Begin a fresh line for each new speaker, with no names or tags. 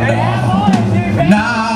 Now